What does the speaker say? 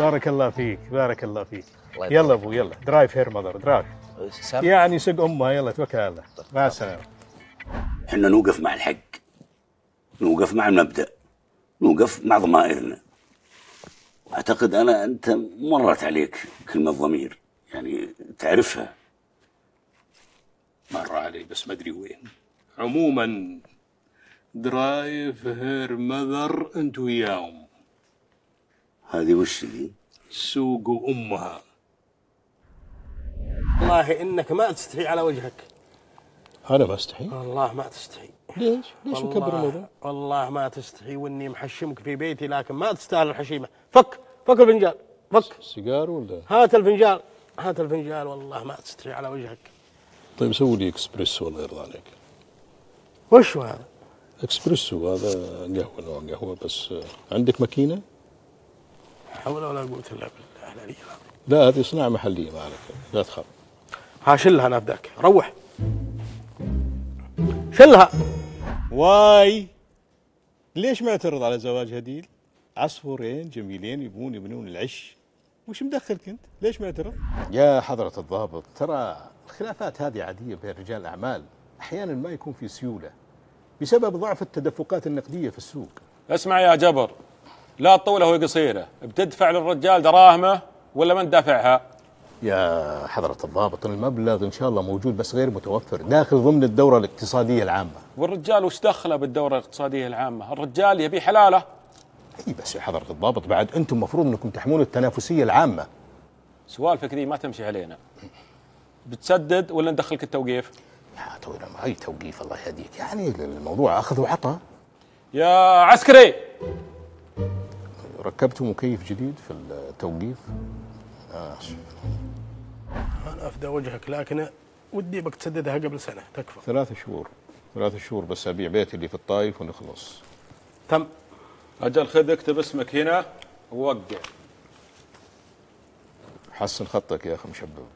بارك الله فيك بارك الله فيك. الله. يلا أبو يلا. drive her mother drive يعني سق أمها. يلا توكل على الله. مع السلامة. إحنا نوقف مع الحق. نوقف مع المبدأ. نوقف مع ضمائرنا. أعتقد أنا أنت مرت عليك كلمة ضمير. يعني تعرفها. مر علي بس ما أدري وين. عموما drive her mother أنت وياهم. هذه وش ذي سوق أمها. والله إنك ما تستحي على وجهك. أنا ما أستحي. والله ما تستحي. ليش؟ ليش مكبر الموضوع؟ والله ما تستحي. وإني محشمك في بيتي لكن ما تستاهل الحشيمة. فك فك الفنجان فك. سيجار ولا؟ هات الفنجان هات الفنجان والله ما تستحي على وجهك. طيب سوي لي إكسبريسو الله يرضى عليك وش هو هذا؟ إكسبريسو هذا قهوة نوع قهوة بس عندك ماكينة؟ حول ولا قوه إلا بالله العلي العظيم لا هذه صناعة محلية ما عليك. لا تخاف. ها شلها أنا بداك روح. شلها. واي. ليش معترض على زواج هديل؟ عصفورين جميلين يبون يبنون العش. وش مدخلك أنت؟ ليش معترض؟ يا حضرة الضابط ترى الخلافات هذه عادية بين رجال الأعمال أحيانا ما يكون في سيولة بسبب ضعف التدفقات النقدية في السوق. اسمع يا جبر. لا تطوله وهي قصيرة. بتدفع للرجال دراهمه ولا ما ندفعها يا حضرة الضابط المبلغ إن شاء الله موجود بس غير متوفر داخل ضمن الدورة الاقتصادية العامة. والرجال وش دخله بالدورة الاقتصادية العامة؟ الرجال يبي حلاله. إي بس يا حضرة الضابط بعد أنتم المفروض أنكم تحمون التنافسية العامة. سوالفك ذي ما تمشي علينا. بتسدد ولا ندخلك التوقيف؟ يا طويلة ما أي توقيف الله يهديك. يعني الموضوع أخذ وعطى يا عسكري! ركبتوا مكيف جديد في التوقيف. آه. أنا أفدى وجهك لكن ودي بك تسددها قبل سنة تكفى. ثلاث شهور ثلاث شهور بس أبيع بيتي اللي في الطايف ونخلص. تم. أجل خذ اكتب اسمك هنا ووقع. حسن خطك يا أخي مشبب.